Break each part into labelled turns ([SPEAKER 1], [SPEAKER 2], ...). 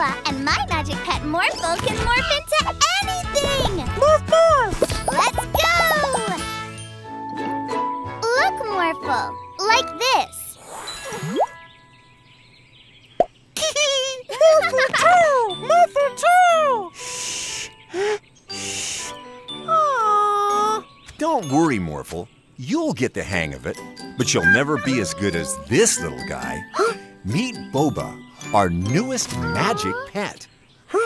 [SPEAKER 1] And my magic pet Morphle can morph into anything!
[SPEAKER 2] Morph, morph!
[SPEAKER 1] Let's go! Look, Morphle, like this.
[SPEAKER 2] Morphle too! Morphle too! Aww.
[SPEAKER 3] Don't worry, Morphle. You'll get the hang of it, but you'll never be as good as this little guy. Meet Boba, our newest magic pet.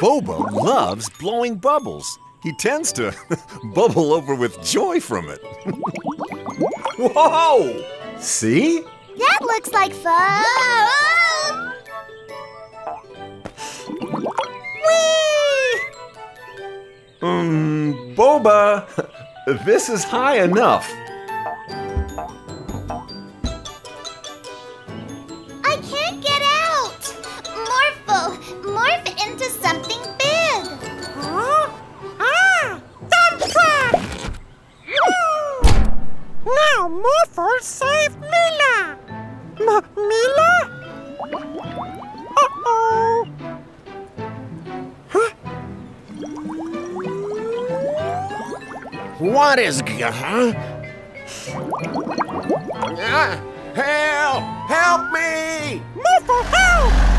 [SPEAKER 3] Boba loves blowing bubbles. He tends to bubble over with joy from it. Whoa! See?
[SPEAKER 1] That looks like fun!
[SPEAKER 3] Um, Boba, this is high enough.
[SPEAKER 1] Morph into something big!
[SPEAKER 2] Huh? Ah! Thumb trap! Now Morphle save Mila! M Mila? Uh-oh! Huh?
[SPEAKER 4] What is g- huh? Ah, help! Help me!
[SPEAKER 2] Morphle, help!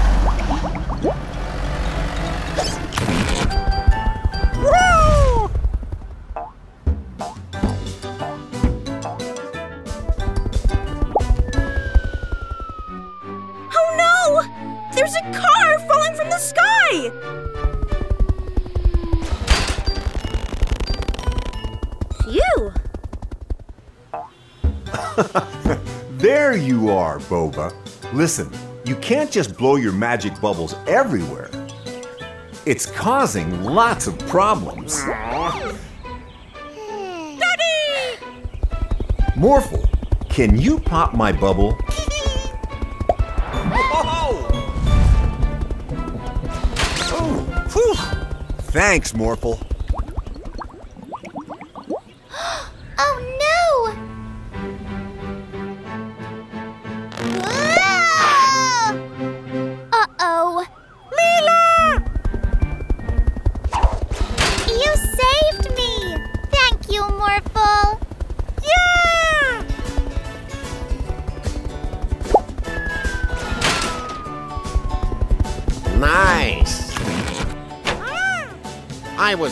[SPEAKER 3] There you are, Boba. Listen, you can't just blow your magic bubbles everywhere. It's causing lots of problems.
[SPEAKER 2] Daddy!
[SPEAKER 3] Morphle, can you pop my bubble? Oh, whew. Thanks, Morphle.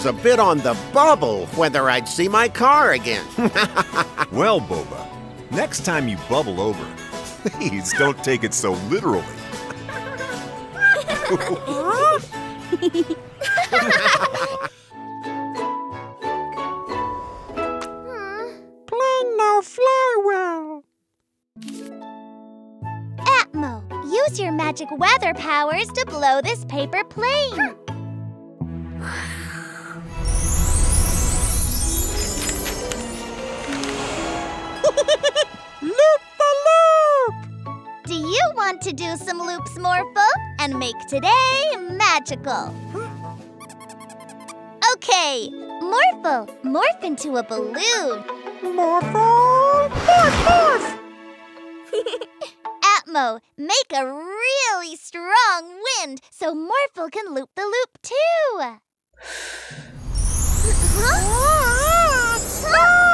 [SPEAKER 4] Was a bit on the bubble whether I'd see my car again.
[SPEAKER 3] Well, Boba, next time you bubble over, please don't take it so literally.
[SPEAKER 2] Plane no fly well.
[SPEAKER 1] Atmo, use your magic weather powers to blow this paper plane. to do some loops, Morphle, and make today magical? Okay, Morphle, morph into a balloon.
[SPEAKER 2] Morphle! Morph, morph!
[SPEAKER 1] Atmo, make a really strong wind so Morphle can loop the loop too.
[SPEAKER 2] Ah,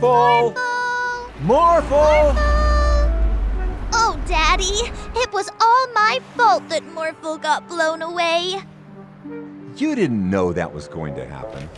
[SPEAKER 1] Morphle!
[SPEAKER 2] Morphle!
[SPEAKER 1] Oh, Daddy, it was all my fault that Morphle got blown away.
[SPEAKER 3] You didn't know that was going to happen.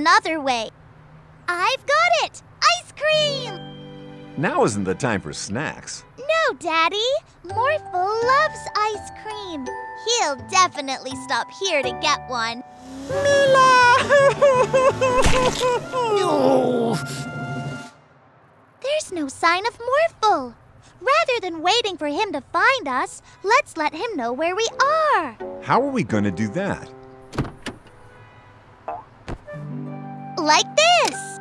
[SPEAKER 1] Another way. I've got it! Ice cream!
[SPEAKER 3] Now isn't the time for snacks.
[SPEAKER 1] No, Daddy. Morphle loves ice cream. He'll definitely stop here to get one. Mila. There's no sign of Morphle. Rather than waiting for him to find us, let's let him know where we are.
[SPEAKER 3] How are we going to do that?
[SPEAKER 1] This.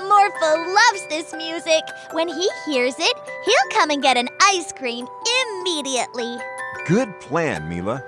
[SPEAKER 1] Morphle loves this music. When he hears it, he'll come and get an ice cream immediately.
[SPEAKER 3] Good plan, Mila.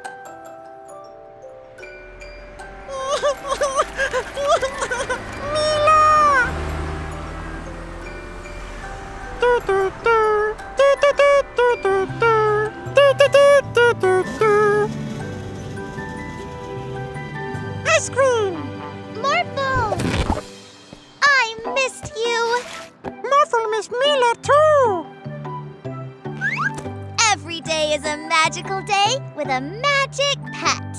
[SPEAKER 1] Magical day with a magic pet.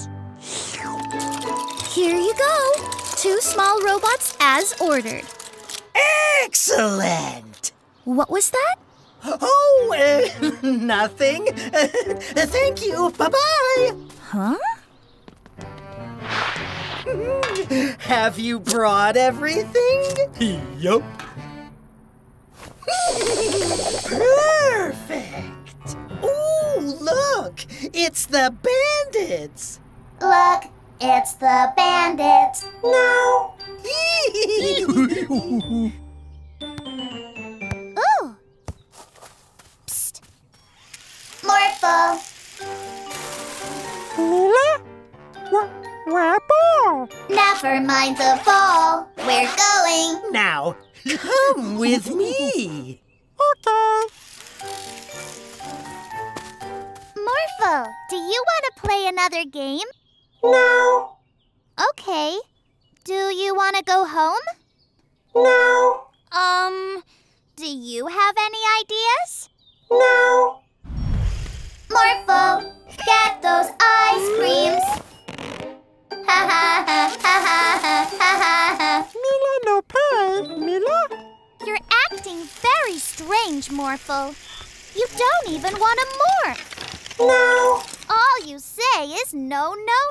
[SPEAKER 5] Here you go. Two small robots as ordered.
[SPEAKER 6] Excellent!
[SPEAKER 5] What was that?
[SPEAKER 6] Oh, uh, nothing. Thank you. Bye bye.
[SPEAKER 5] Huh?
[SPEAKER 6] Have you brought everything?
[SPEAKER 7] Yup.
[SPEAKER 6] Perfect. Ooh, look! It's the bandits.
[SPEAKER 1] Look, it's the bandits.
[SPEAKER 6] No.
[SPEAKER 1] Ooh. Psst. Morphle.
[SPEAKER 2] Mila? Where, where ball?
[SPEAKER 1] Never mind the ball. We're going.
[SPEAKER 6] now, come with me.
[SPEAKER 2] Okay.
[SPEAKER 1] Morphle, do you want to play another game?
[SPEAKER 2] No,
[SPEAKER 1] Okay. Do you want to go home?
[SPEAKER 2] no,
[SPEAKER 1] Um, do you have any ideas?
[SPEAKER 2] no.
[SPEAKER 1] Morphle, get those ice creams. Ha ha ha ha ha ha ha ha.
[SPEAKER 2] Mila no pay. Mila?
[SPEAKER 1] You're acting very strange, Morphle. You don't even want to morph.
[SPEAKER 2] No.
[SPEAKER 1] All you say is no, no,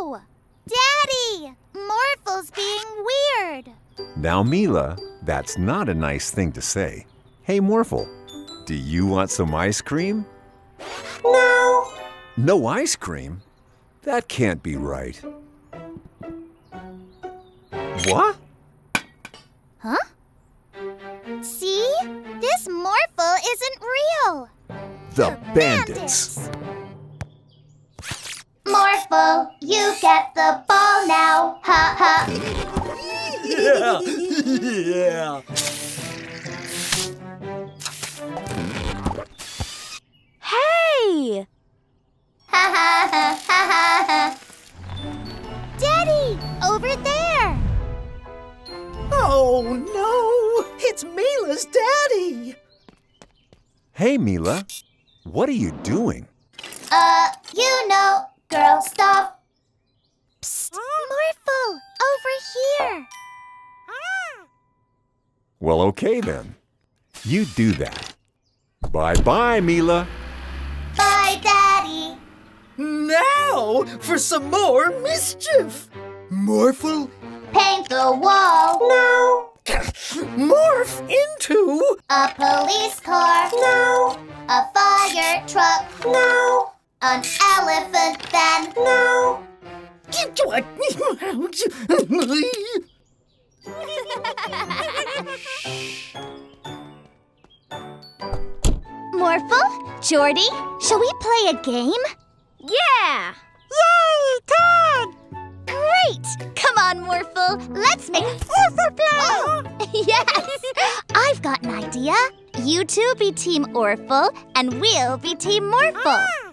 [SPEAKER 1] no. Daddy, Morphle's being weird.
[SPEAKER 3] Now, Mila, that's not a nice thing to say. Hey, Morphle, do you want some ice cream?
[SPEAKER 2] No.
[SPEAKER 3] No ice cream? That can't be right. What?
[SPEAKER 1] Huh? See? This Morphle isn't real.
[SPEAKER 3] The bandits.
[SPEAKER 1] Morphle, you get the ball now. Ha ha.
[SPEAKER 6] Yeah. yeah.
[SPEAKER 5] Hey!
[SPEAKER 1] Ha ha ha ha ha ha. Daddy, over there.
[SPEAKER 6] Oh no! It's Mila's daddy.
[SPEAKER 3] Hey, Mila, what are you doing?
[SPEAKER 1] Uh, you know, girl stuff. Psst, Morphle, over here.
[SPEAKER 3] Well, okay then. You do that. Bye bye, Mila.
[SPEAKER 1] Bye, Daddy.
[SPEAKER 6] Now for some more mischief. Morphle,
[SPEAKER 1] Paint the wall.
[SPEAKER 2] No.
[SPEAKER 6] morph into.
[SPEAKER 1] A police car.
[SPEAKER 2] No.
[SPEAKER 1] A fire truck.
[SPEAKER 2] No.
[SPEAKER 1] An elephant then.
[SPEAKER 2] No.
[SPEAKER 1] Morphle, Jordy, shall we play a game?
[SPEAKER 5] Yeah!
[SPEAKER 2] Yay, Todd!
[SPEAKER 1] Great! Come on, Morphle, let's make Morphle play! Oh, yes! I've got an idea. You two be Team Orphle, and we'll be Team Morphle. Ah!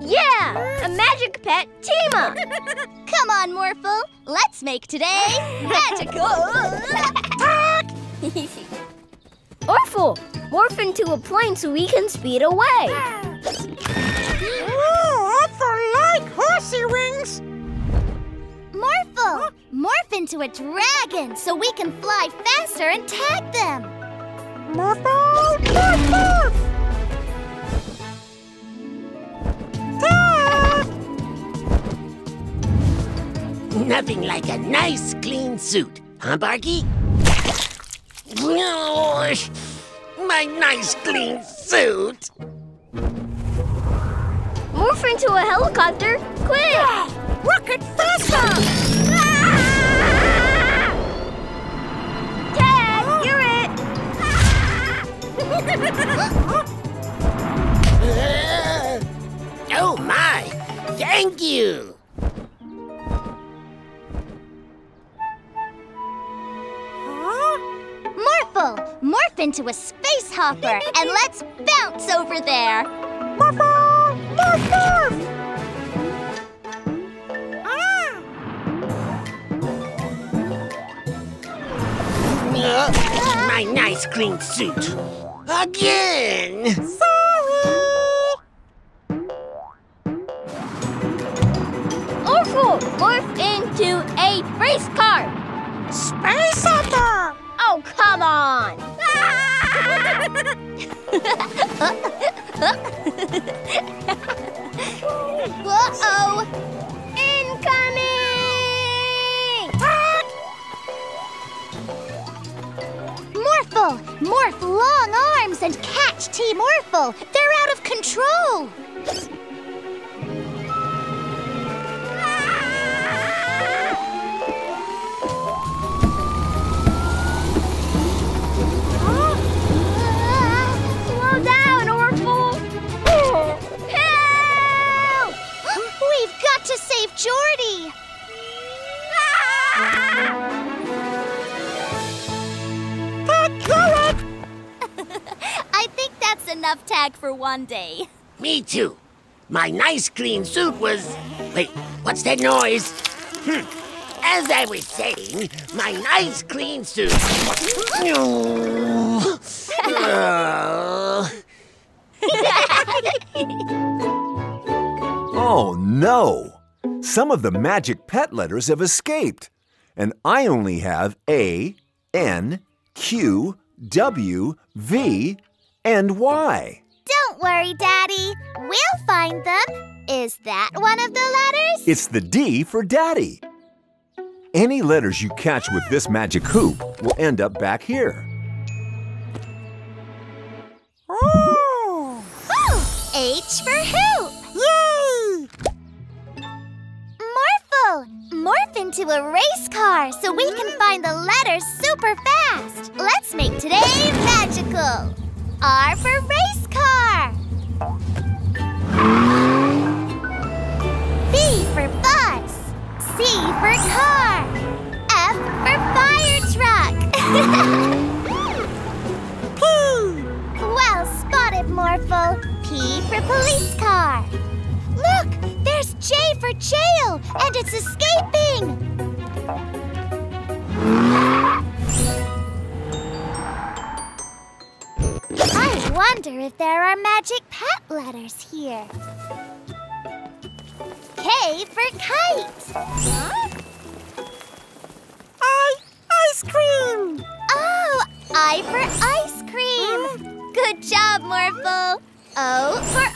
[SPEAKER 5] Yeah! A magic pet team up!
[SPEAKER 1] Come on, Morphle, let's make today magical!
[SPEAKER 5] Orphle, morph into a plane so we can speed away.
[SPEAKER 2] Oh, awful like horsey
[SPEAKER 1] into a dragon so we can fly faster and tag them.
[SPEAKER 2] Morphle, morph, morph.
[SPEAKER 8] Nothing like a nice clean suit, huh, Barky? My nice clean suit!
[SPEAKER 5] Morph into a helicopter, quick!
[SPEAKER 2] Rocket faster.
[SPEAKER 8] Oh my! Thank you!
[SPEAKER 5] Morphle, morph into a space hopper and let's bounce over there.
[SPEAKER 2] Morphle, morph, ah! morph.
[SPEAKER 8] My nice clean suit! Again! Sorry!
[SPEAKER 5] Orphle, morph into a race car.
[SPEAKER 2] Space Hunter.
[SPEAKER 5] Oh, come on! Uh-oh! Morphle! Morph long arms and catch Team Morphle! They're out of control! Enough tag for one day.
[SPEAKER 8] Me too. My nice clean suit was. Wait, what's that noise? Hmm. As I was saying, my nice clean suit. Oh
[SPEAKER 3] no! Some of the magic pet letters have escaped, and I only have A, N, Q, W, V, and Y.
[SPEAKER 1] Don't worry, Daddy. We'll find them. Is that one of the letters?
[SPEAKER 3] It's the D for Daddy. Any letters you catch with this magic hoop will end up back here.
[SPEAKER 2] Oh.
[SPEAKER 1] H for hoop.
[SPEAKER 2] Yay.
[SPEAKER 1] Morphle, morph into a race car so we can find the letters super fast. Let's make today magical. R for race car. B for bus. C for car. F for fire truck. Well spotted, Morphle. P for police car. Look, there's J for jail, and it's escaping. Wonder if there are magic pet letters here. K for kite.
[SPEAKER 2] I ice cream.
[SPEAKER 1] Oh, I for ice cream. Good job, Morphle. O for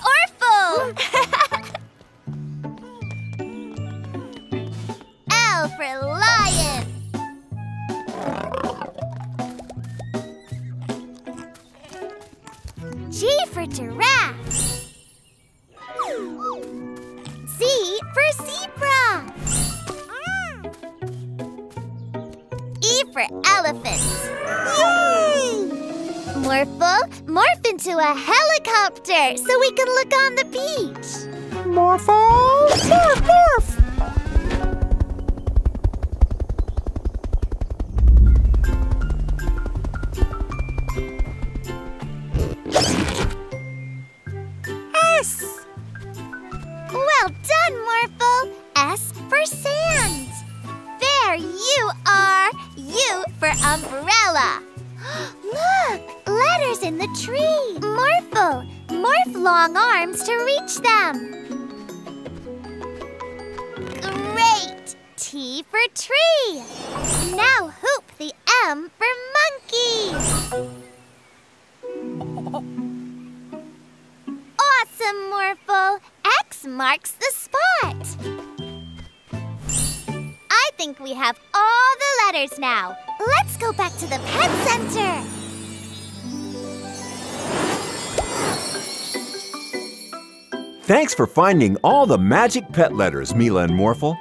[SPEAKER 1] for
[SPEAKER 3] finding all the magic pet letters, Mila and Morphle.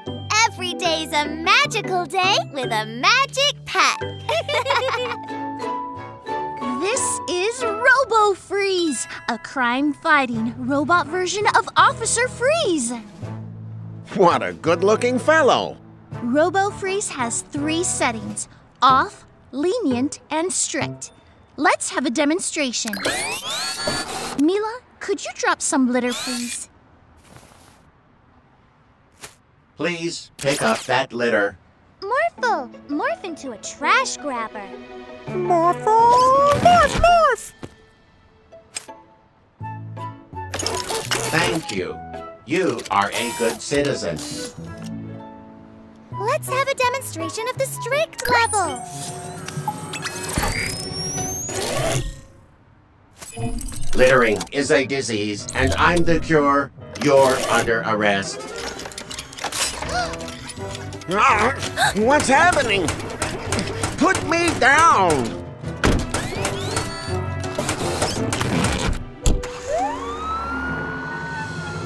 [SPEAKER 1] Every day's a magical day with a magic pet.
[SPEAKER 9] This is Robo Freeze, a crime fighting robot version of Officer Freeze.
[SPEAKER 10] What a good looking fellow.
[SPEAKER 9] Robo Freeze has three settings off, lenient, and strict. Let's have a demonstration. Mila, could you drop some litter, please?
[SPEAKER 4] Please pick up that litter.
[SPEAKER 1] Morphle, morph into a trash grabber.
[SPEAKER 2] Morphle, morph, morph.
[SPEAKER 4] Thank you. You are a good citizen.
[SPEAKER 1] Let's have a demonstration of the strict level.
[SPEAKER 4] Littering is a disease, and I'm the cure. You're under arrest.
[SPEAKER 10] What's happening? Put me down.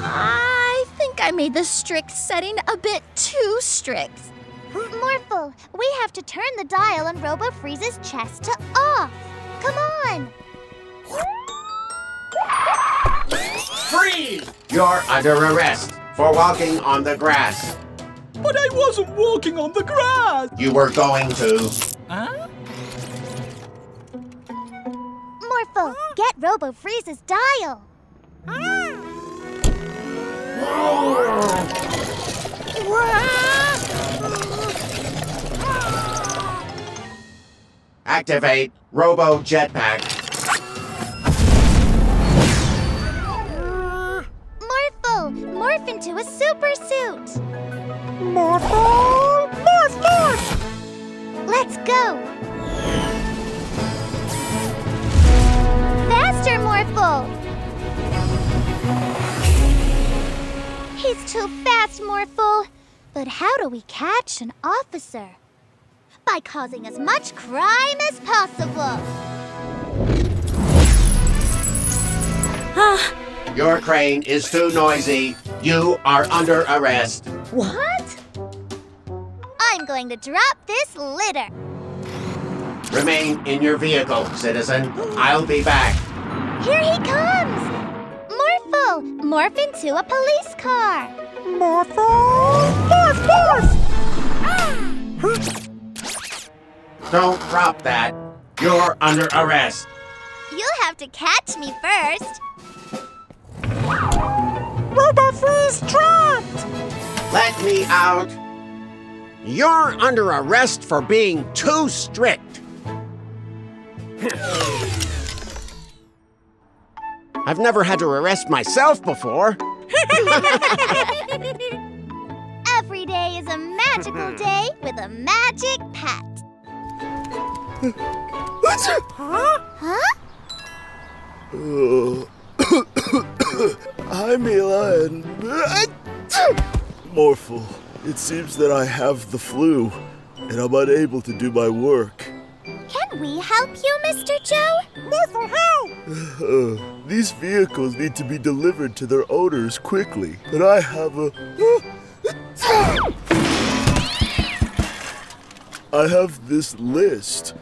[SPEAKER 9] I think I made the strict setting a bit too strict.
[SPEAKER 1] Morphle, we have to turn the dial on Robo Freeze's chest to off. Come on.
[SPEAKER 4] Freeze! You're under arrest for walking on the grass.
[SPEAKER 11] But I wasn't walking on the grass.
[SPEAKER 4] You were going to.
[SPEAKER 11] Huh?
[SPEAKER 1] Morphle, get Robo Freeze's dial.
[SPEAKER 4] Activate Robo Jetpack.
[SPEAKER 1] Morphle, morph into a super suit.
[SPEAKER 2] Morphle, morph, morph.
[SPEAKER 1] Let's go. Faster, Morphle. He's too fast, Morphle. But how do we catch an officer? By causing as much crime as possible.
[SPEAKER 4] Your crane is too noisy. You are under arrest.
[SPEAKER 9] What?
[SPEAKER 1] I'm going to drop this litter.
[SPEAKER 4] Remain in your vehicle, citizen. I'll be back.
[SPEAKER 1] Here he comes! Morphle, morph into a police car.
[SPEAKER 2] Morphle, morph, morph.
[SPEAKER 4] Don't drop that. You're under arrest.
[SPEAKER 1] You'll have to catch me first.
[SPEAKER 2] Robo Freeze trapped.
[SPEAKER 4] Let me out.
[SPEAKER 10] You're under arrest for being too strict. I've never had to arrest myself before.
[SPEAKER 1] Every day is a magical day with a magic pet. Huh?
[SPEAKER 12] Hi, Mila and. Morphle, it seems that I have the flu, and I'm unable to do my work.
[SPEAKER 1] Can we help you, Mr. Joe?
[SPEAKER 2] Morphle, help.
[SPEAKER 12] Uh, these vehicles need to be delivered to their owners quickly, and I have a. I have this list.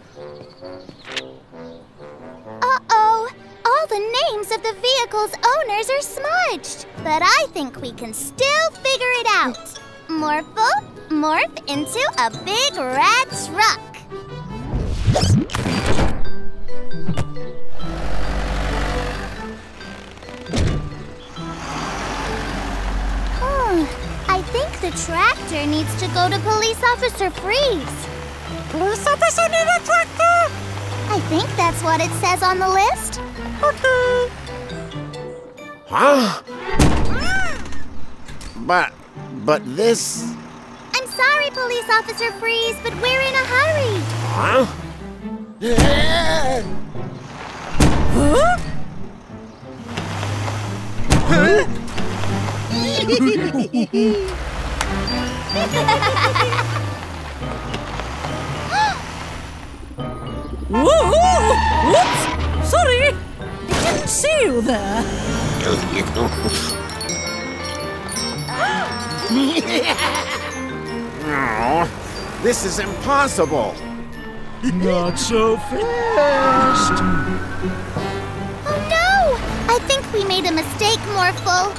[SPEAKER 1] Uh-oh. All the names of the vehicle's owners are smudged. But I think we can still figure it out. Morphle, morph into a big red truck. Hmm, I think the tractor needs to go to Police Officer Freeze.
[SPEAKER 2] Police officer need a tractor.
[SPEAKER 1] I think that's what it says on the list.
[SPEAKER 2] Okay.
[SPEAKER 10] Huh? But, but this.
[SPEAKER 1] I'm sorry, Police Officer Freeze, but we're in a hurry.
[SPEAKER 4] Huh? Huh?
[SPEAKER 13] Whoa! Whoops! Sorry! Didn't see you there.
[SPEAKER 4] Oh, this is impossible.
[SPEAKER 12] Not so fast.
[SPEAKER 1] Oh no! I think we made a mistake, Morphle.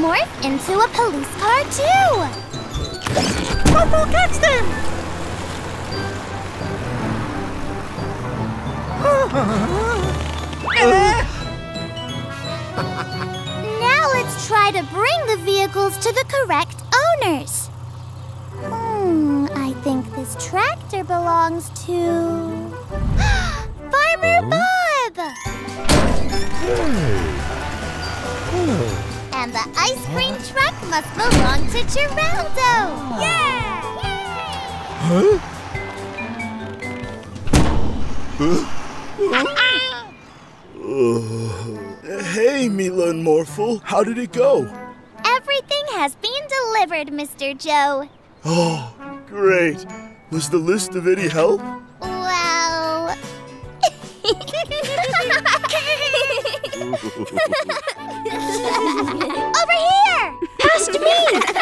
[SPEAKER 1] Morph into a police car too.
[SPEAKER 2] Morphle, catch them!
[SPEAKER 1] Now try to bring the vehicles to the correct owners. Hmm, I think this tractor belongs to. Farmer Bob! And the ice cream truck must belong to Geraldo! Ah. Yeah! Uh-huh. Uh-uh. Uh-huh.
[SPEAKER 12] Hey, Mila and Morphle, how did it go?
[SPEAKER 1] Everything has been delivered, Mr. Joe.
[SPEAKER 12] Oh, great. Was the list of any help?
[SPEAKER 1] Well. over here! Past me!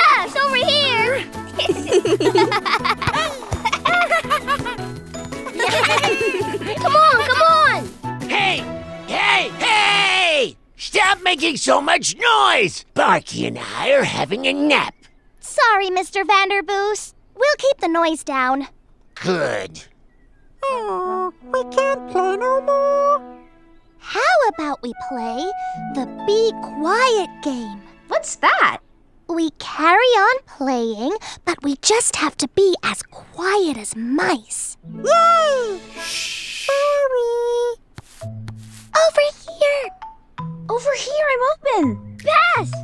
[SPEAKER 8] Making so much noise! Barky and I are having a nap.
[SPEAKER 1] Sorry, Mr. Vanderboos. We'll keep the noise down.
[SPEAKER 8] Good.
[SPEAKER 2] Oh, we can't play no more.
[SPEAKER 1] How about we play the Be Quiet game?
[SPEAKER 13] What's that?
[SPEAKER 1] We carry on playing, but we just have to be as quiet as mice.
[SPEAKER 2] Yay! Sorry.
[SPEAKER 1] Over here!
[SPEAKER 13] Over here, I'm open.
[SPEAKER 1] Bess!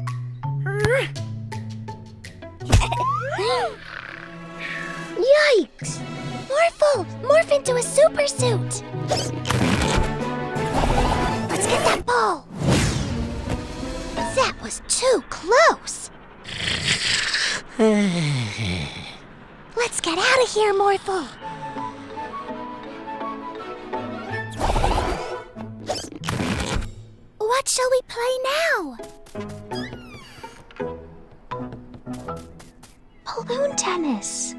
[SPEAKER 1] Yikes! Morphle, morph into a super suit! Let's get that ball! That was too close! Let's get out of here, Morphle! What shall we play now? Balloon tennis.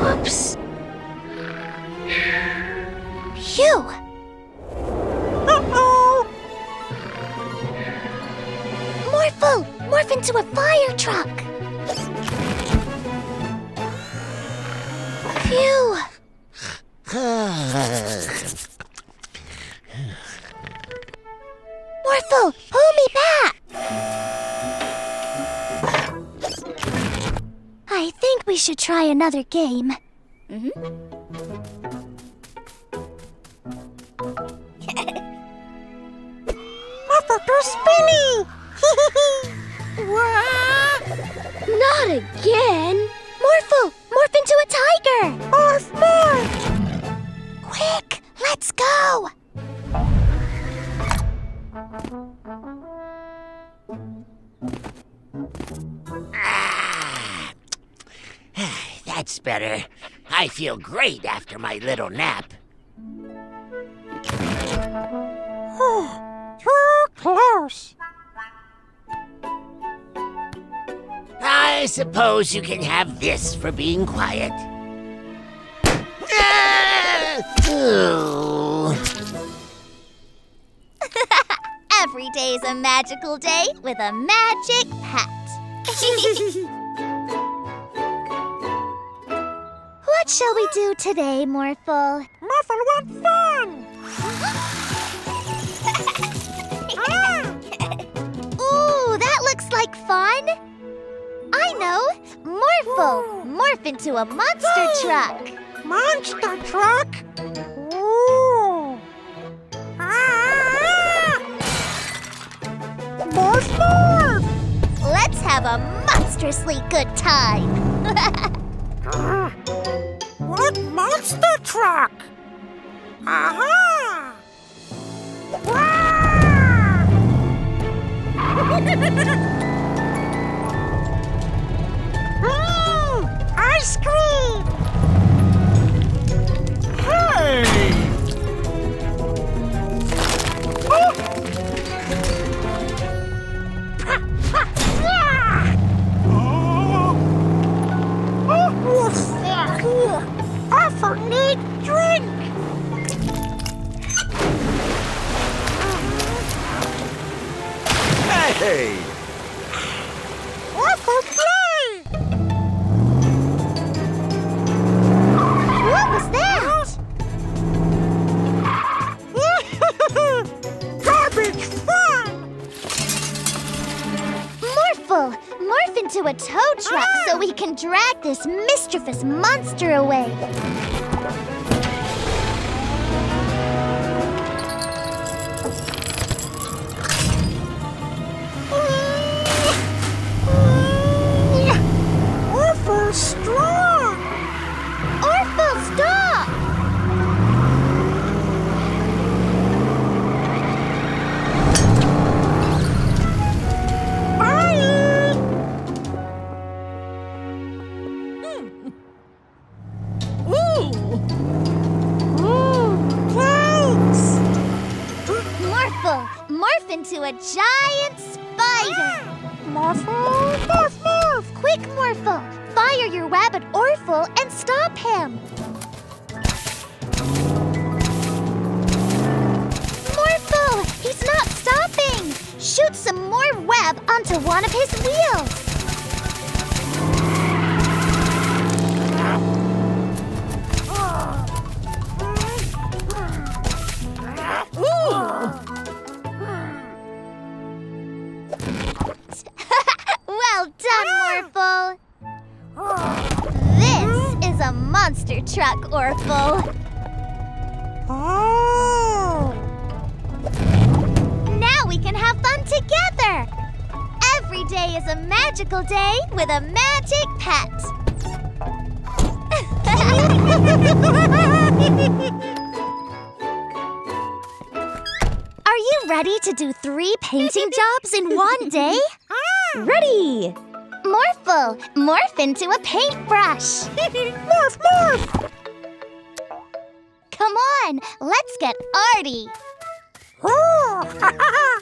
[SPEAKER 1] Whoops. Phew.
[SPEAKER 2] Uh-oh.
[SPEAKER 1] Morphle, morph into a fire truck. Phew. Morphle, pull me back. I think we should try another game. Mm-hmm.
[SPEAKER 2] Morphle, go spinny.
[SPEAKER 1] Not again! Morphle, morph into a tiger!
[SPEAKER 2] Morph, morph.
[SPEAKER 1] Quick, let's go!
[SPEAKER 8] Ah, That's better. I feel great after my little nap. Suppose you can have this for being quiet. Ah! Ooh.
[SPEAKER 1] Every day's a magical day with a magic pet. what shall we do today, Morphle?
[SPEAKER 2] Morphle want fun.
[SPEAKER 1] Ooh, that looks like fun! I know! Morphle! Morph into a monster truck!
[SPEAKER 2] Monster truck? Ooh! Ah! Morph, morph!
[SPEAKER 1] Let's have a monstrously good time!
[SPEAKER 2] uh, what monster truck? Aha! Wah! cream!
[SPEAKER 1] Monster truck, Orphle.
[SPEAKER 2] Oh!
[SPEAKER 1] Now we can have fun together. Every day is a magical day with a magic pet. Are you ready to do three painting jobs in one day? Ah. Ready! Morphle, morph into a paintbrush.
[SPEAKER 2] Morph, morph!
[SPEAKER 1] Come on, let's get arty.
[SPEAKER 2] Oh! Ha ha ha!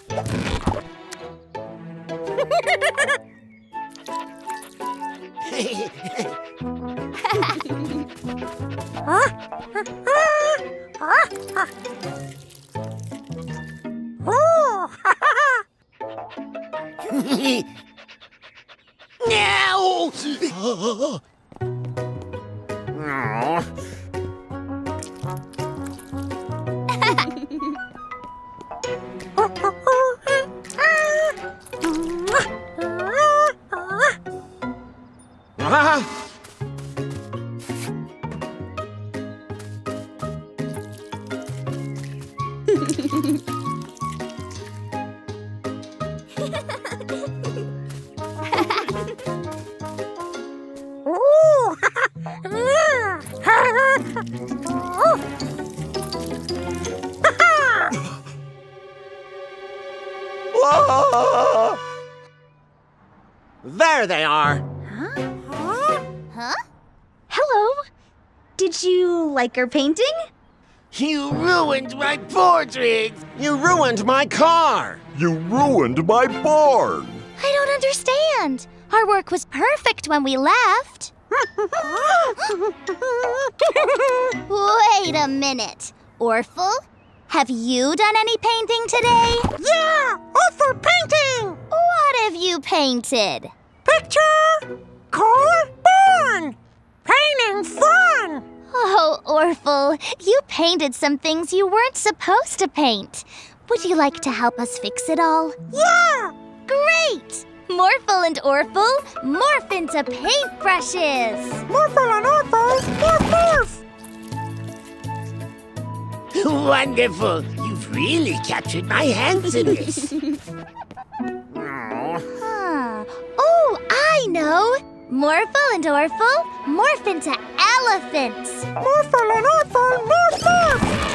[SPEAKER 2] Oh! Ha ha ha!
[SPEAKER 8] Now!
[SPEAKER 4] Ah! There they are.
[SPEAKER 1] Huh? Huh?
[SPEAKER 9] Hello. Did you like our painting?
[SPEAKER 8] You ruined my portrait!
[SPEAKER 4] You ruined my car.
[SPEAKER 3] You ruined my barn!
[SPEAKER 1] I don't understand. Our work was perfect when we left. Wait a minute. Orphle, have you done any painting today?
[SPEAKER 2] Yeah! Orphle painting!
[SPEAKER 1] What have you painted?
[SPEAKER 2] Picture! Car barn! Painting fun!
[SPEAKER 1] Oh, Orphle, you painted some things you weren't supposed to paint. Would you like to help us fix it all?
[SPEAKER 2] Yeah!
[SPEAKER 1] Great! Morphle and Orphle, morph into paintbrushes!
[SPEAKER 2] Morphle and Orphle, morph, morph!
[SPEAKER 8] Wonderful! You've really captured my handsomeness.
[SPEAKER 1] Oh, I know! Morphle and Orphle morph into elephants!
[SPEAKER 2] Morphle and Orphle, morph, morph!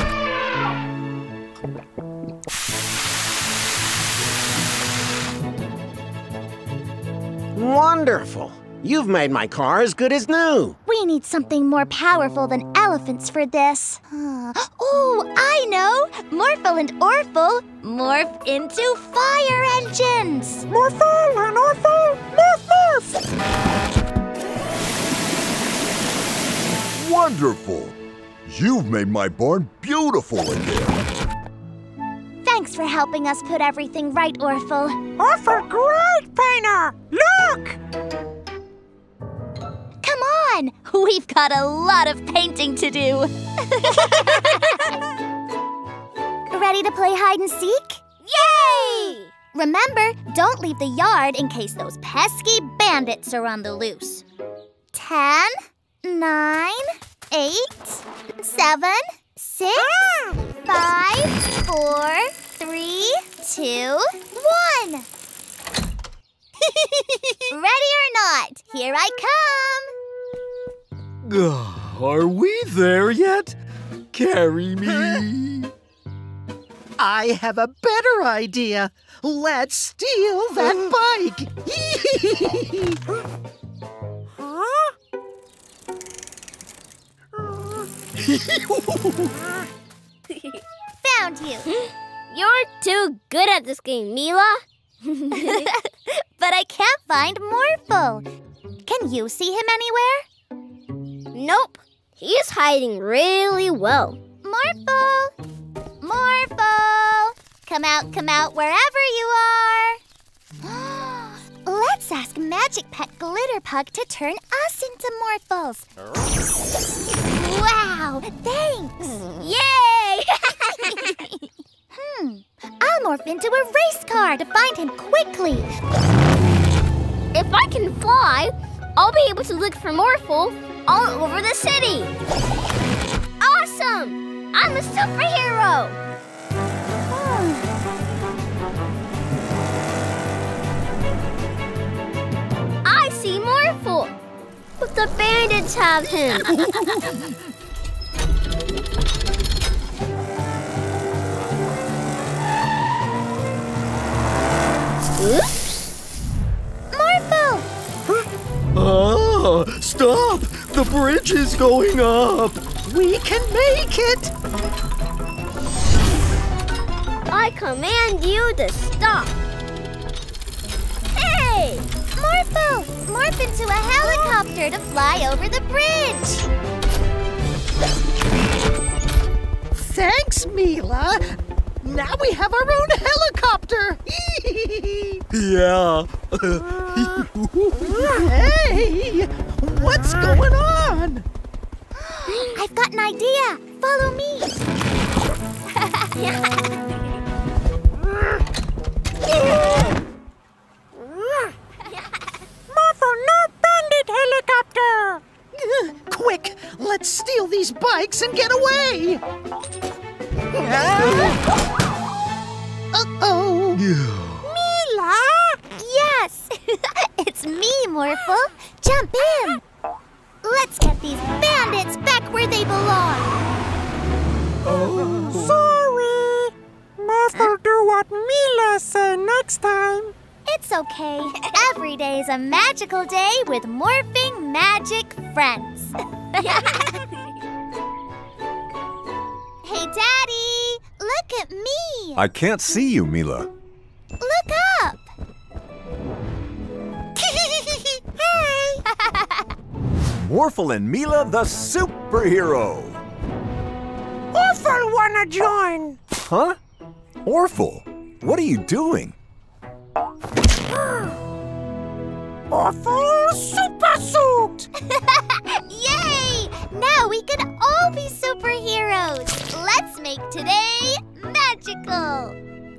[SPEAKER 4] Wonderful. You've made my car as good as new.
[SPEAKER 1] We need something more powerful than elephants for this. oh, I know! Morphle and Orphle morph into fire engines!
[SPEAKER 2] Morphle and Orphle, morph, morph!
[SPEAKER 3] Wonderful! You've made my barn beautiful again.
[SPEAKER 1] Thanks for helping us put everything right, Orphle.
[SPEAKER 2] Orphle, great painter! Look!
[SPEAKER 1] On! We've got a lot of painting to do. Ready to play hide and seek? Yay! Remember, don't leave the yard in case those pesky bandits are on the loose. Ten, nine, eight, seven, six, ah! five, four, three, two, one. Ready or not, here I come.
[SPEAKER 7] Are we there yet? Carry me.
[SPEAKER 6] I have a better idea. Let's steal that bike.
[SPEAKER 1] Found you.
[SPEAKER 5] You're too good at this game, Mila.
[SPEAKER 1] but I can't find Morphle. Can you see him anywhere?
[SPEAKER 5] Nope. He's hiding really well.
[SPEAKER 1] Morphle! Morphle! Come out, come out, wherever you are. Let's ask Magic Pet Glitterpug to turn us into Morphles. wow, thanks!
[SPEAKER 5] Yay!
[SPEAKER 1] hmm, I'll morph into a race car to find him quickly.
[SPEAKER 5] If I can fly, I'll be able to look for Morphle all over the city. Awesome! I'm a superhero! Hmm. I see Morphle! But the bandits have him! Oops!
[SPEAKER 1] Morphle!
[SPEAKER 7] Stop! The bridge is going up.
[SPEAKER 6] We can make it.
[SPEAKER 5] I command you to stop! Hey!
[SPEAKER 1] Morphle! Morph into a helicopter to fly over the bridge!
[SPEAKER 6] Thanks, Mila. Now we have our own helicopter.
[SPEAKER 7] Yeah.
[SPEAKER 6] Uh, hey, what's going on?
[SPEAKER 1] I've got an idea. Follow me.
[SPEAKER 2] Morphle, no bandit helicopter!
[SPEAKER 6] Quick, let's steal these bikes and get away. Uh-oh.
[SPEAKER 2] Mila!
[SPEAKER 1] Yes! it's me, Morphle. Jump in. Let's get these bandits back where they belong. Oh.
[SPEAKER 2] Sorry! Morphle do what Mila say next time.
[SPEAKER 1] It's okay. Every day is a magical day with morphing magic friends. hey, Daddy! Look at me!
[SPEAKER 3] I can't see you, Mila.
[SPEAKER 1] Look up!
[SPEAKER 3] Morphle and Mila the superhero.
[SPEAKER 2] Orphle wanna join.
[SPEAKER 3] Huh? Orphle, what are you doing?
[SPEAKER 2] Orphle super suit.
[SPEAKER 1] Yay! Now we can all be superheroes. Let's make today magical.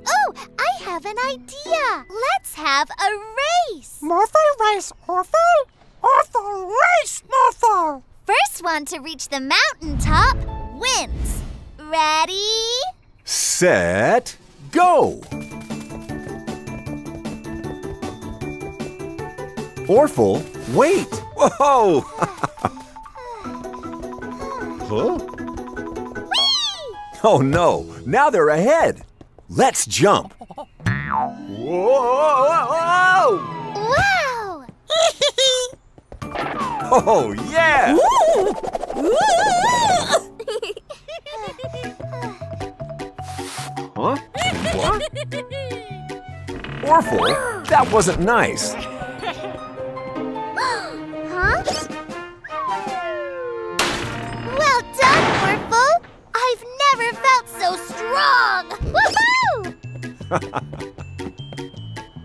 [SPEAKER 1] Oh, I have an idea. Let's have a race.
[SPEAKER 2] Morphle race Orphle. Orphle race Morphle.
[SPEAKER 1] First one to reach the mountaintop wins. Ready?
[SPEAKER 3] Set, go! Orphle, wait! Whoa! huh? Oh no, now they're ahead. Let's jump. Whoa!
[SPEAKER 1] Wow!
[SPEAKER 3] Oh yeah! Huh? What? Orphle, that wasn't nice.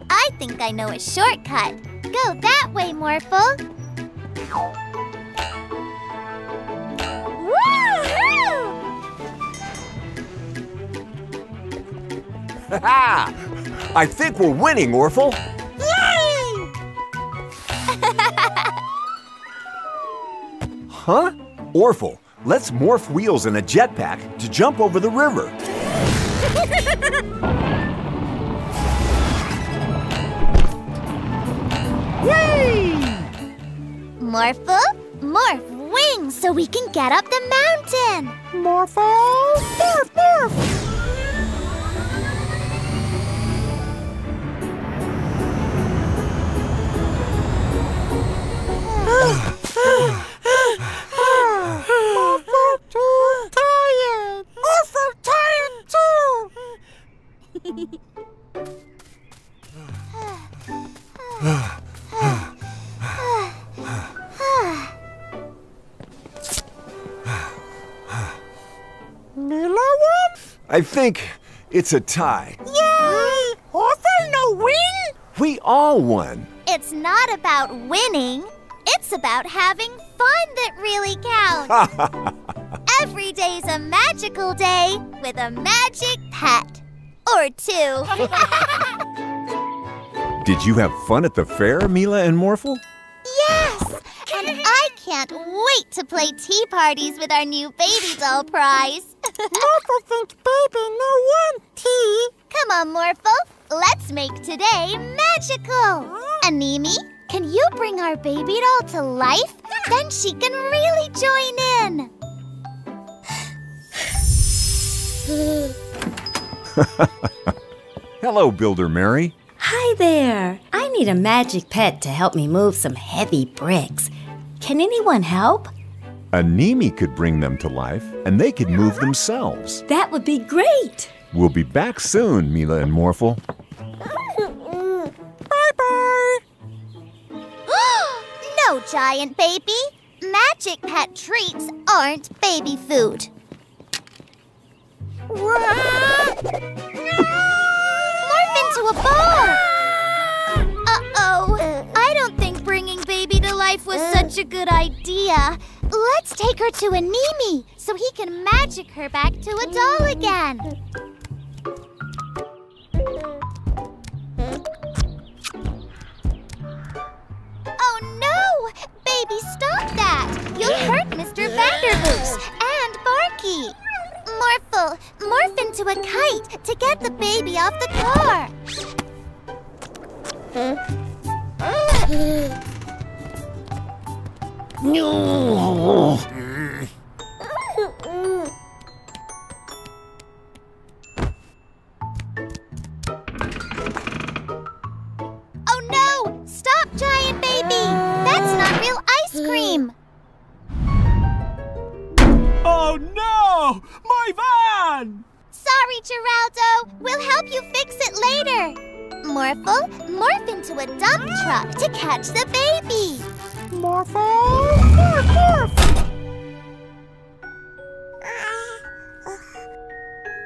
[SPEAKER 1] I think I know a shortcut. Go that way, Morphle. Woo-hoo!
[SPEAKER 3] Ha! I think we're winning, Orphle. Yay! Huh? Orphle, let's morph wheels in a jetpack to jump over the river.
[SPEAKER 1] Morphle, morph wings so we can get up the mountain.
[SPEAKER 2] Morphle, morph, morph.
[SPEAKER 3] I think it's a tie.
[SPEAKER 2] Yay! Orphle no win.
[SPEAKER 3] We all won.
[SPEAKER 1] It's not about winning. It's about having fun that really counts. Every day's a magical day with a magic pet. Or two.
[SPEAKER 3] Did you have fun at the fair, Mila and Morphle?
[SPEAKER 1] yes! And I can't wait to play tea parties with our new baby doll prize.
[SPEAKER 2] Morphle thinks baby no one tea.
[SPEAKER 1] Come on, Morphle. Let's make today magical. Animi, can you bring our baby doll to life? Then she can really join in.
[SPEAKER 3] Hello, Builder Mary.
[SPEAKER 14] Hi there. I need a magic pet to help me move some heavy bricks. Can anyone help?
[SPEAKER 3] Animi could bring them to life, and they could move themselves.
[SPEAKER 14] That would be great.
[SPEAKER 3] We'll be back soon, Mila and Morphle.
[SPEAKER 2] Bye bye.
[SPEAKER 1] no, giant baby. Magic pet treats aren't baby food. Morph into a ball! Uh-oh. I don't think bringing baby to life was mm. such a good idea. Let's take her to Animi so he can magic her back to a doll mm. again. Oh no! Baby, stop that! You'll hurt Mr. Vanderboos and Barky. Morphle, morph into a kite to get the baby off the car.
[SPEAKER 8] No.
[SPEAKER 1] Oh no! Stop, giant baby! That's not real ice cream!
[SPEAKER 15] Oh no! My van!
[SPEAKER 1] Sorry, Geraldo. We'll help you fix it later. Morphle, morph into a dump truck to catch the baby.
[SPEAKER 2] Morphle, morph, morph.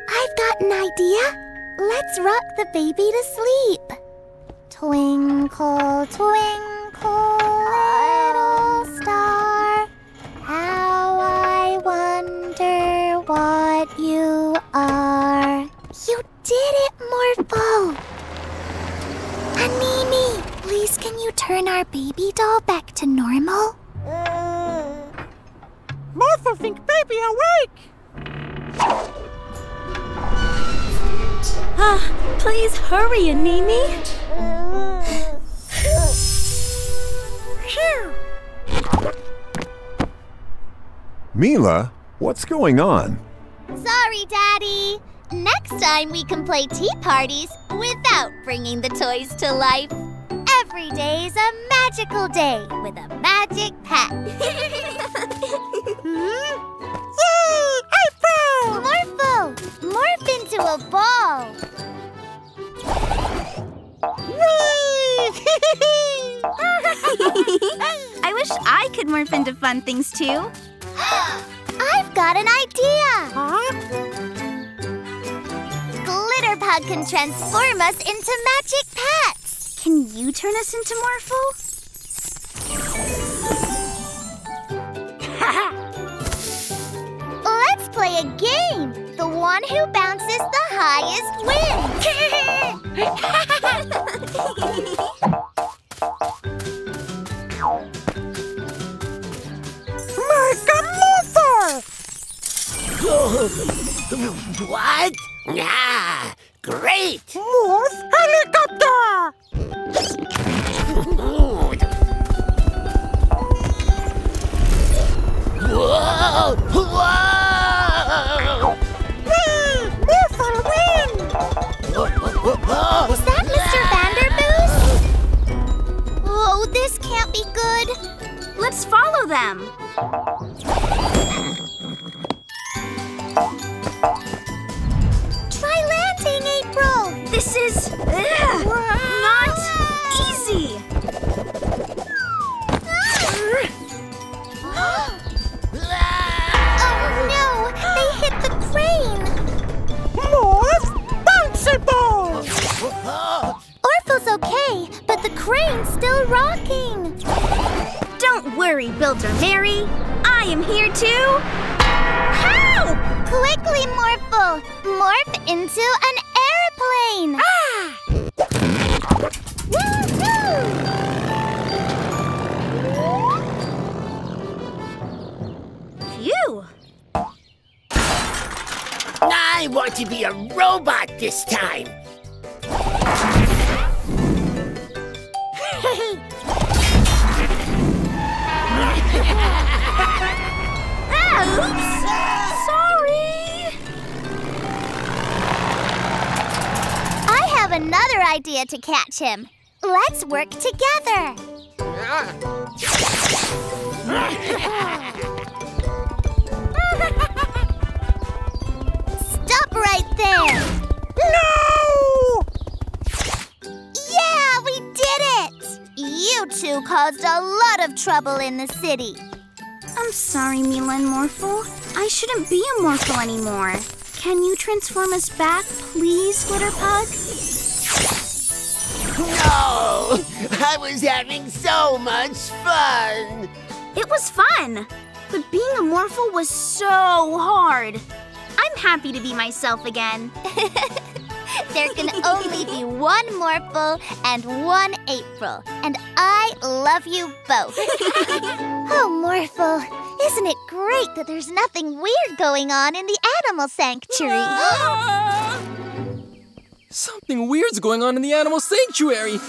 [SPEAKER 1] I've got an idea. Let's rock the baby to sleep. Twinkle, twinkle, you turn our baby doll back to normal? Mm.
[SPEAKER 2] Morphle, think baby awake!
[SPEAKER 14] Ah, please hurry, Animi.
[SPEAKER 3] Mila, what's going on?
[SPEAKER 1] Sorry, Daddy. Next time we can play tea parties without bringing the toys to life. Every day's a magical day with a magic pet. Hmm?
[SPEAKER 2] Yay! April!
[SPEAKER 1] Morphle! Morph into a ball!
[SPEAKER 9] I wish I could morph into fun things too.
[SPEAKER 1] I've got an idea! Glitterpug can transform us into magic pets!
[SPEAKER 9] Can you turn us into Morphle?
[SPEAKER 1] Let's play a game! The one who bounces the highest wins!
[SPEAKER 2] Megamorphle!
[SPEAKER 8] what? Ah, great!
[SPEAKER 9] Them. Builder Mary. I am here to help!
[SPEAKER 1] Quickly, Morphle! Morph into an airplane! Ah!
[SPEAKER 9] Phew.
[SPEAKER 8] I want to be a robot this time.
[SPEAKER 1] Idea to catch him. Let's work together. Stop right there!
[SPEAKER 2] No!
[SPEAKER 1] Yeah, we did it! You two caused a lot of trouble in the city.
[SPEAKER 9] I'm sorry, Mila and Morphle. I shouldn't be a Morphle anymore. Can you transform us back, please, Glitterpug?
[SPEAKER 8] I was having so much fun!
[SPEAKER 9] It was fun, but being a Morphle was so hard. I'm happy to be myself again.
[SPEAKER 1] There can only be one Morphle and one April, and I love you both. oh, Morphle, isn't it great that there's nothing weird going on in the animal sanctuary?
[SPEAKER 15] Something weird's going on in the animal sanctuary.
[SPEAKER 1] the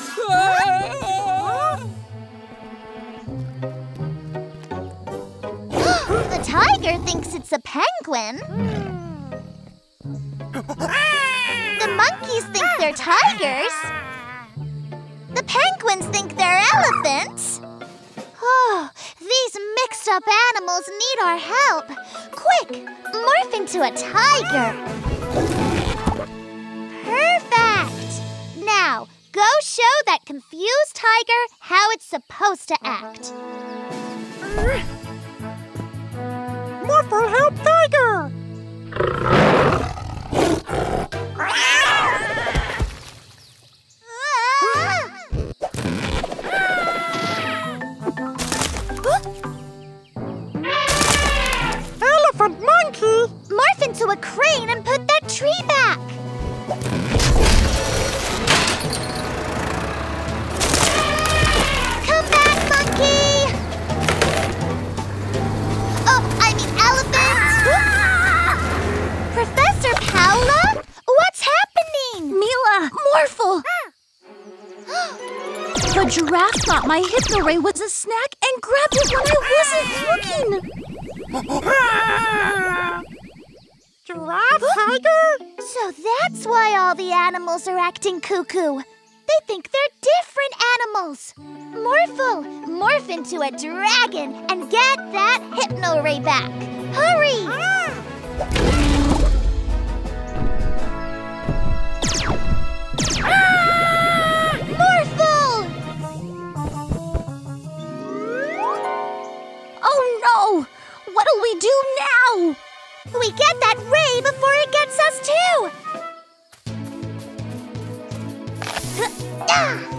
[SPEAKER 1] tiger thinks it's a penguin. The monkeys think they're tigers. The penguins think they're elephants. Oh, these mixed up animals need our help. Quick, morph into a tiger. Perfect. Now, go show that confused tiger how it's supposed to act.
[SPEAKER 2] Morphle help tiger! Elephant monkey!
[SPEAKER 1] Morph into a crane and put that tree back. Come back, monkey! Oh, I mean elephant! Ah! Professor Paula? What's happening?
[SPEAKER 16] Mila! Morphle! Ah. the giraffe thought my hypno ray was a snack and grabbed it when I wasn't looking!
[SPEAKER 2] Giraffe, tiger?
[SPEAKER 5] So that's why all the animals are acting cuckoo. They think they're different animals. Morphle, morph into a dragon and get that hypno ray back. Hurry! Ah! Morphle!
[SPEAKER 16] Oh no! What'll we do now?
[SPEAKER 5] We get that ray before it gets us too! Ah!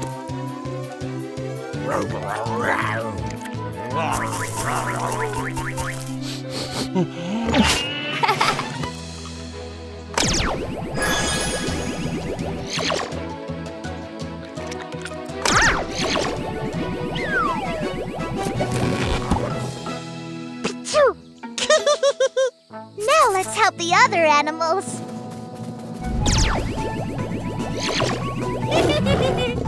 [SPEAKER 5] Now let's help the other animals.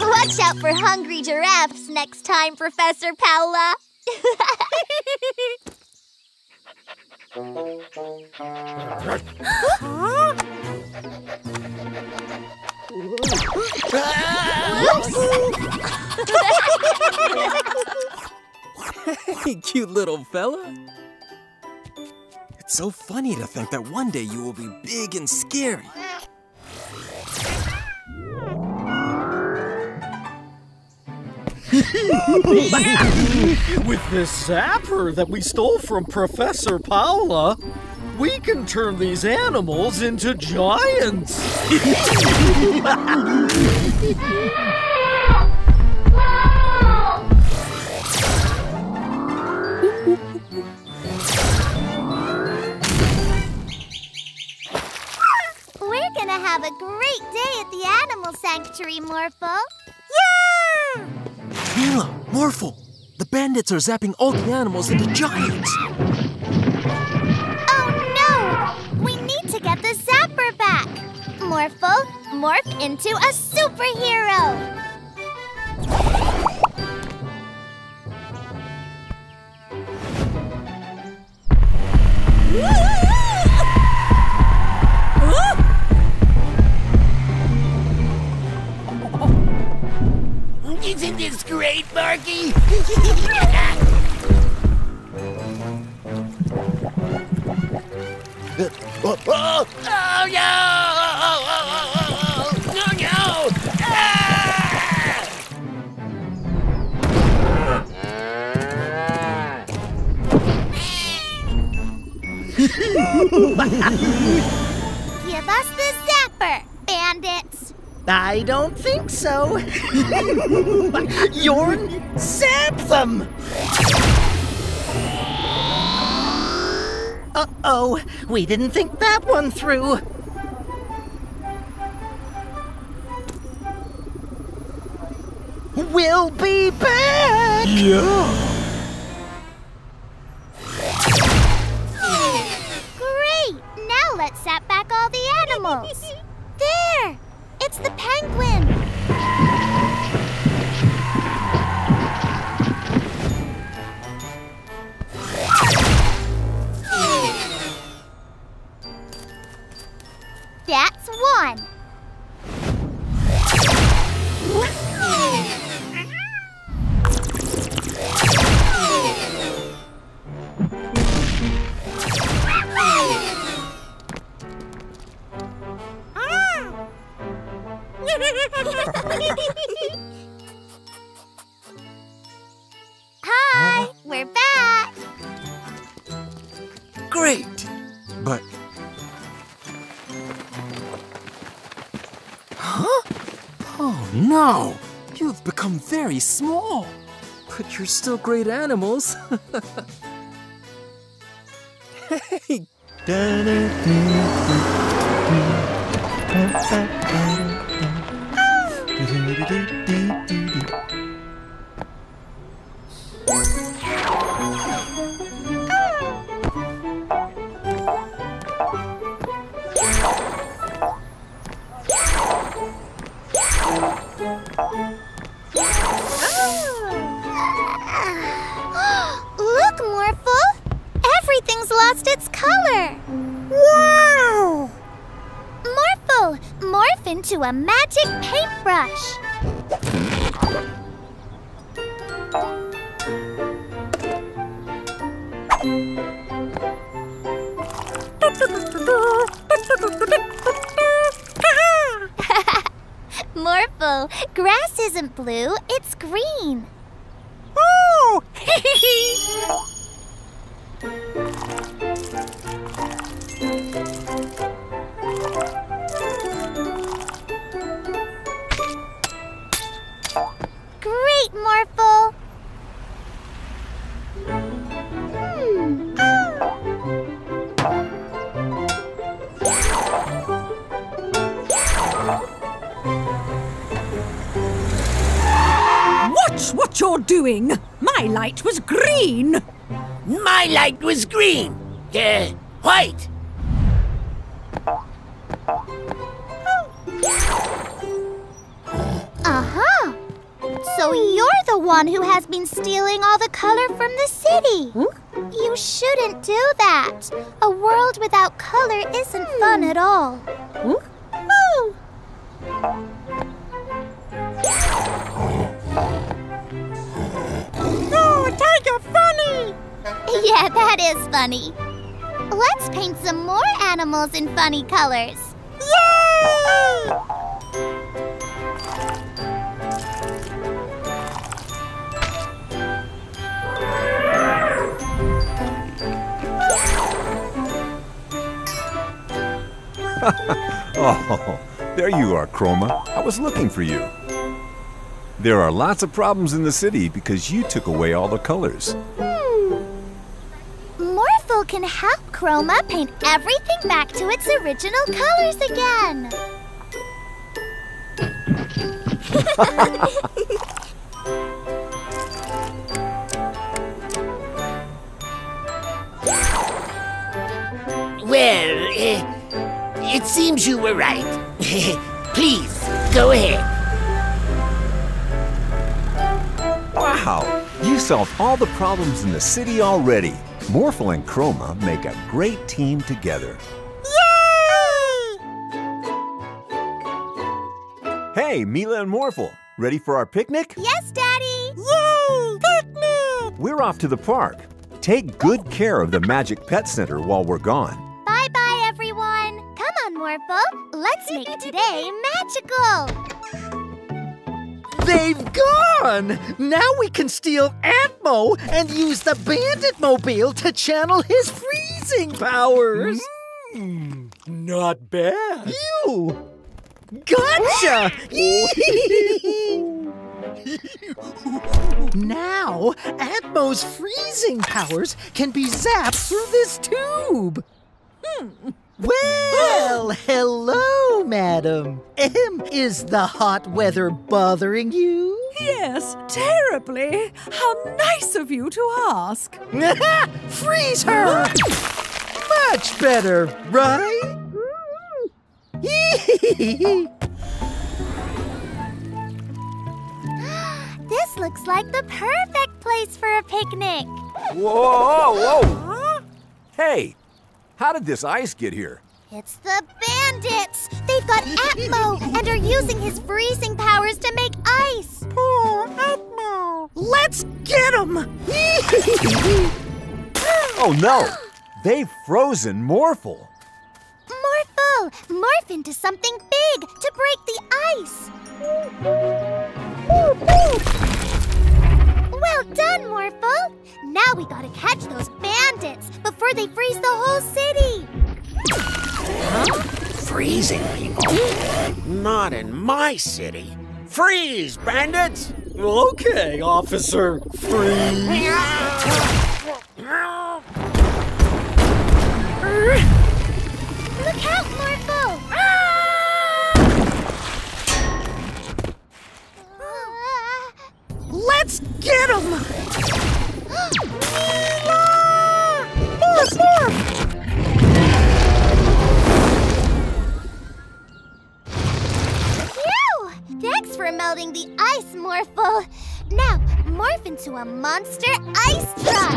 [SPEAKER 5] Watch out for hungry giraffes next time, Professor Paula.
[SPEAKER 15] Hey, cute little fella. It's so funny to think that one day you will be big and scary.
[SPEAKER 7] With this zapper that we stole from Professor Paula, we can turn these animals into giants.
[SPEAKER 1] We're gonna have a great day at the animal sanctuary, Morphle.
[SPEAKER 15] Mila, Morphle, the bandits are zapping all the animals into giants.
[SPEAKER 1] Oh no! We need to get the zapper back. Morphle, morph into a superhero.
[SPEAKER 8] Great, Marky?
[SPEAKER 12] Oh, oh!
[SPEAKER 8] Oh no! Ah!
[SPEAKER 1] Give us the zapper, bandits.
[SPEAKER 6] I don't think so. Yorn, zap them! Uh-oh, we didn't think that one through. We'll be back!
[SPEAKER 15] Yeah.
[SPEAKER 1] Great! Now let's zap back all the animals. It's the penguin.
[SPEAKER 15] Very small. But you're still great animals. hey.
[SPEAKER 13] Doing! My light was green!
[SPEAKER 8] My light was green. Uh, white.
[SPEAKER 1] Uh-huh. So you're the one who has been stealing all the color from the city. You shouldn't do that. A world without color isn't fun at all. Yeah, that is funny. Let's paint some more animals in funny colors.
[SPEAKER 2] Yay!
[SPEAKER 3] Oh, there you are, Chroma. I was looking for you. There are lots of problems in the city because you took away all the colors.
[SPEAKER 1] Morphle can help Chroma paint everything back to its original colors again.
[SPEAKER 8] Well, uh, it seems you were right. Please, go ahead.
[SPEAKER 3] Wow, you solved all the problems in the city already. Morphle and Chroma make a great team together. Yay! Hey, Mila and Morphle, ready for our picnic?
[SPEAKER 1] Yes, Daddy!
[SPEAKER 2] Yay! Picnic!
[SPEAKER 3] We're off to the park. Take good care of the Magic Pet Center while we're gone.
[SPEAKER 1] Bye bye, everyone. Come on, Morphle. Let's make today magical.
[SPEAKER 6] They've gone! Now we can steal Atmo and use the Bandit Mobile to channel his freezing powers!
[SPEAKER 7] Not bad.
[SPEAKER 6] You! Gotcha! now, Atmo's freezing powers can be zapped through this tube! Hmm. Well, hello, madam. Ahem, is the hot weather bothering you?
[SPEAKER 13] Yes, terribly. How nice of you to ask.
[SPEAKER 6] Freeze her! Much better, right?
[SPEAKER 1] This looks like the perfect place for a picnic.
[SPEAKER 3] Whoa, whoa, whoa! Hey, how did this ice get here?
[SPEAKER 1] It's the bandits. They've got Atmo and are using his freezing powers to make ice.
[SPEAKER 2] Poor Atmo!
[SPEAKER 6] Let's get him!
[SPEAKER 3] Oh no! They've frozen Morphle.
[SPEAKER 1] Morphle, morph into something big to break the ice. Well done, Morphle. Now we gotta catch those bandits before they freeze the whole city.
[SPEAKER 4] Freezing people? Not in my city. Freeze, bandits!
[SPEAKER 7] Okay, officer. Freeze.
[SPEAKER 6] Get him!
[SPEAKER 2] more! More!
[SPEAKER 1] Phew! Thanks for melting the ice, Morphle. Now, morph into a monster ice truck!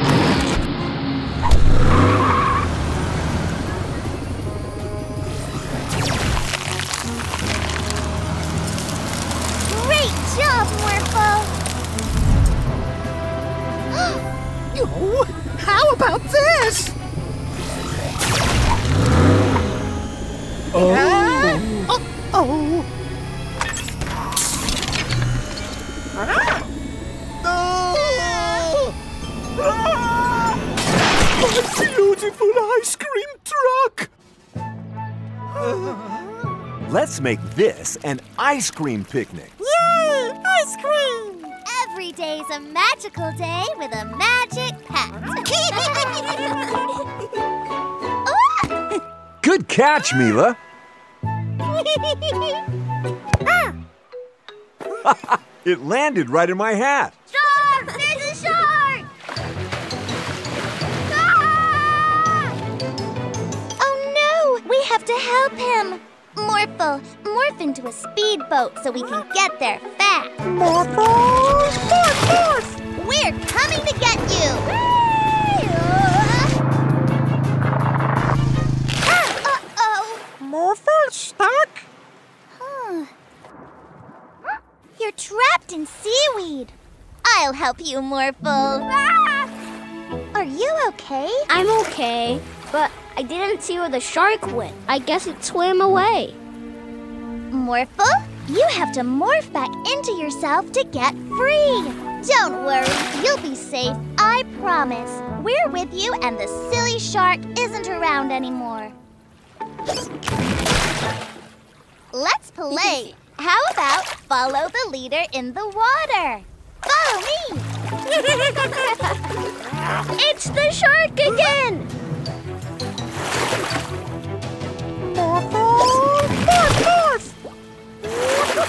[SPEAKER 1] Great job, Morphle.
[SPEAKER 6] No! How about this?
[SPEAKER 7] Oh! Ah!
[SPEAKER 6] oh, oh. Ah!
[SPEAKER 11] Oh! Beautiful ice cream truck!
[SPEAKER 3] Let's make this an ice cream picnic.
[SPEAKER 2] Yay! Ice cream!
[SPEAKER 17] Every day's a magical day with a magic pet.
[SPEAKER 3] Good catch, Mila. Ah. it landed right in my hat.
[SPEAKER 17] Shark! There's a shark!
[SPEAKER 1] Oh no! We have to help him! Morphle, morph into a speedboat so we can get there fast.
[SPEAKER 2] Morphle! Morph, morph!
[SPEAKER 17] We're coming to get you! Uh-oh!
[SPEAKER 2] Morphle stuck?
[SPEAKER 17] Huh. You're trapped in seaweed.
[SPEAKER 1] I'll help you, Morphle.
[SPEAKER 17] Are you okay?
[SPEAKER 5] I'm okay, but I didn't see where the shark went. I guess it swam away.
[SPEAKER 1] Morphle, you have to morph back into yourself to get free. Don't worry, you'll be safe, I promise. We're with you, and the silly shark isn't around anymore. Let's play. How about follow the leader in the water? Follow me!
[SPEAKER 5] It's the shark again!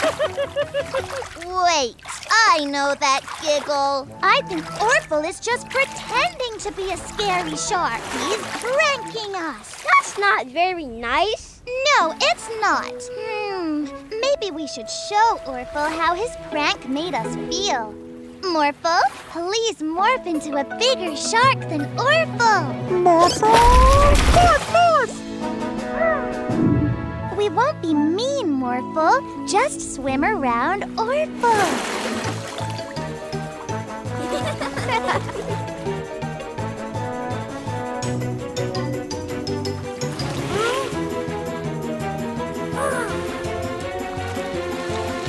[SPEAKER 2] Morphle! Morph, morph!
[SPEAKER 1] Wait, I know that giggle. I think Orphle is just pretending to be a scary shark. He's pranking us.
[SPEAKER 5] That's not very nice.
[SPEAKER 1] No, it's not. Hmm, maybe we should show Orphle how his prank made us feel. Morphle, please morph into a bigger shark than Orphle.
[SPEAKER 2] Morphle! Morph, morph!
[SPEAKER 1] We won't be mean, Morphle. Just swim around Orphle.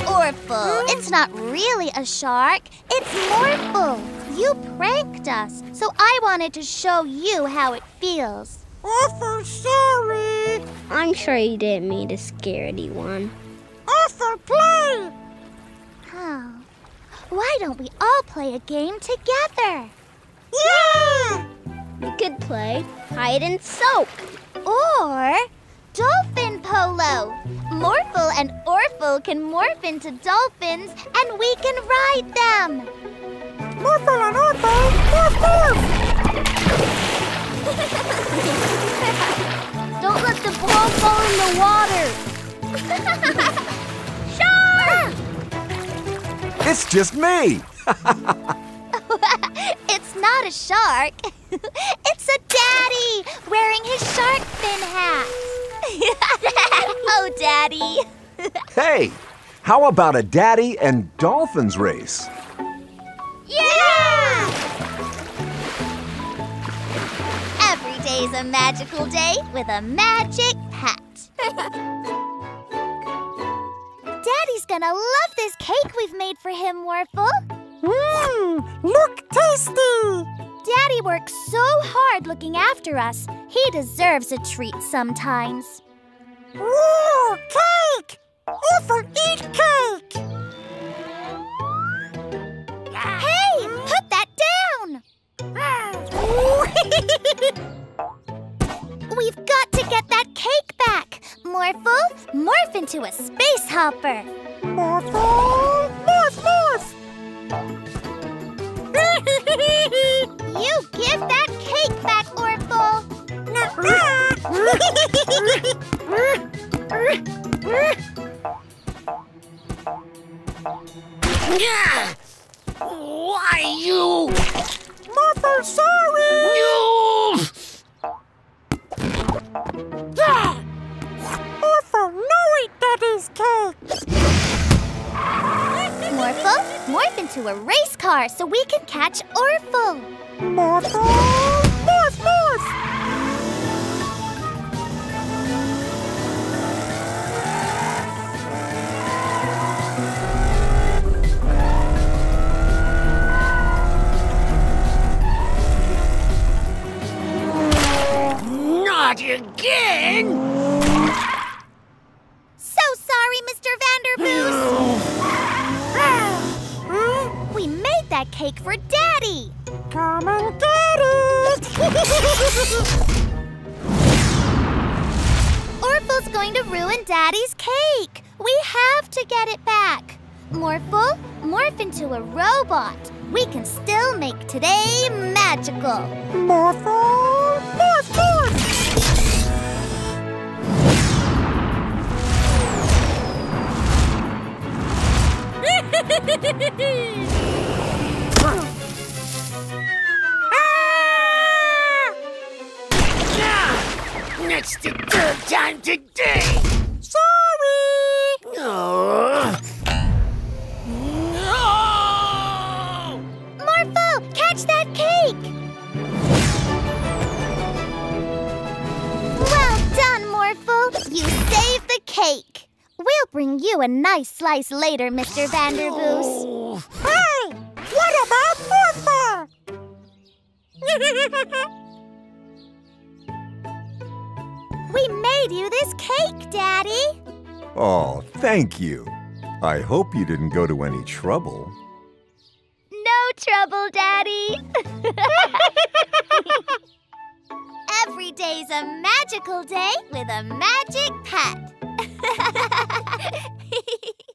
[SPEAKER 1] Orphle, it's not really a shark. It's Morphle. You pranked us, so I wanted to show you how it feels.
[SPEAKER 2] Orphle sorry!
[SPEAKER 5] I'm sure you didn't mean to scare anyone.
[SPEAKER 2] Orphle play!
[SPEAKER 1] Oh. Why don't we all play a game together?
[SPEAKER 2] Yeah!
[SPEAKER 5] We could play hide and soak.
[SPEAKER 1] Or dolphin polo. Morphle and Orphle can morph into dolphins and we can ride them.
[SPEAKER 2] Morphle and Orphle, morph, morph!
[SPEAKER 5] Don't let the ball fall in the water.
[SPEAKER 1] Shark!
[SPEAKER 3] It's just me.
[SPEAKER 1] it's not a shark. it's a daddy wearing his shark fin hat. oh, daddy.
[SPEAKER 3] Hey, how about a daddy and dolphins race?
[SPEAKER 1] Yeah! Every day's a magical day with a magic hat. Daddy's gonna love this cake we've made for him, Morphle.
[SPEAKER 2] Mmm, look tasty!
[SPEAKER 1] Daddy works so hard looking after us. He deserves a treat sometimes.
[SPEAKER 2] Whoa, cake! Orphle eat cake!
[SPEAKER 1] Hey, put that down! We've got to get that cake back. Morphle, morph into a space hopper.
[SPEAKER 2] Morphle, morph, morph!
[SPEAKER 1] You give that cake back, Orphle.
[SPEAKER 8] Why you?
[SPEAKER 2] Morphle, sorry!
[SPEAKER 8] You!
[SPEAKER 2] Morphle, no eat Daddy's cake!
[SPEAKER 1] Morphle, morph into a race car so we can catch Orphle.
[SPEAKER 2] Morphle,
[SPEAKER 8] Not again!
[SPEAKER 1] So sorry, Mr. Vanderboos! we made that cake for Daddy!
[SPEAKER 2] Come and get it!
[SPEAKER 1] Orphle's going to ruin Daddy's cake! We have to get it back! Morphle, morph into a robot. We can still make today magical.
[SPEAKER 2] Morphle,
[SPEAKER 8] That's the third time today.
[SPEAKER 2] Sorry!
[SPEAKER 8] Oh.
[SPEAKER 1] Morphle, catch that cake! Well done, Morphle. You saved the cake. We'll bring you a nice slice later, Mr. Vanderboos.
[SPEAKER 2] Hey! What about Morphle?
[SPEAKER 1] we made you this cake, Daddy.
[SPEAKER 3] Oh, thank you. I hope you didn't go to any trouble.
[SPEAKER 5] No trouble, Daddy.
[SPEAKER 1] Every day's a magical day with a magic pet. ハハハハ!